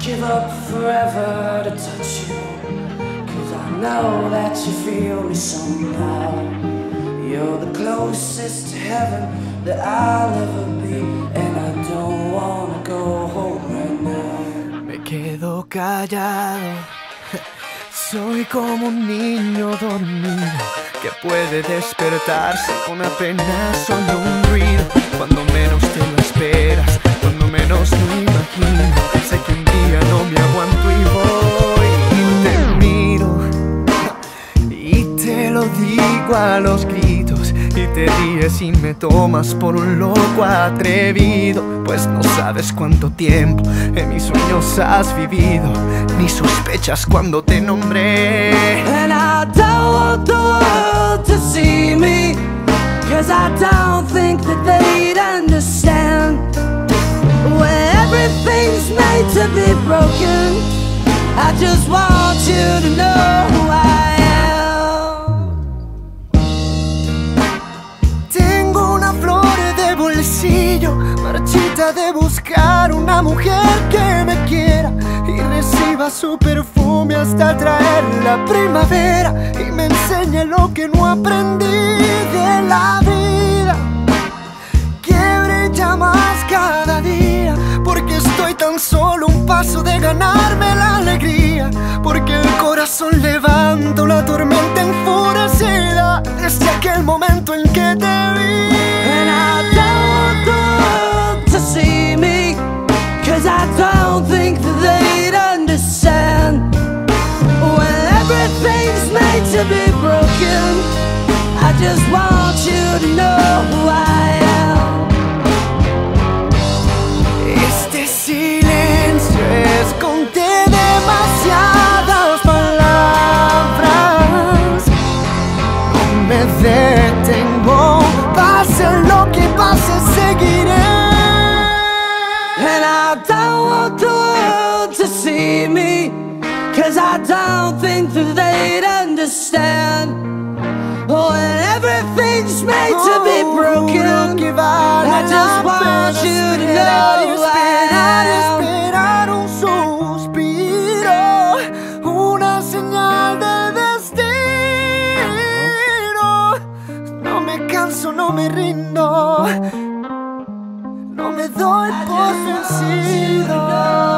give up forever to touch you. Cause I know that you feel me somehow. You're the closest to heaven that I'll ever be. And I don't wanna go home right now. Me quedo callado. Soy como un niño dormido que puede despertarse con apenas solo un ruido. A los gritos Y te ríes y me tomas por un loco atrevido Pues no sabes cuánto tiempo en mis sueños has vivido Ni sospechas cuando te nombré And I don't want the world to see me. Cause I don't think that they'd understand. When everything's made to be broken, I just want you to know de buscar una mujer que me quiera y reciba su perfume hasta traer la primavera y me enseñe lo que no aprendí broken, I just want you to know who I am. Este silencio esconde demasiadas palabras. No me detengo, pase lo que pase, seguiré. And I don't want the world to see me. Cause I don't think that they'd understand. Broken, que vale I just want you to know esperar, I am. esperar un suspiro, una señal de destino. No me canso, no me rindo, no me doy por vencido.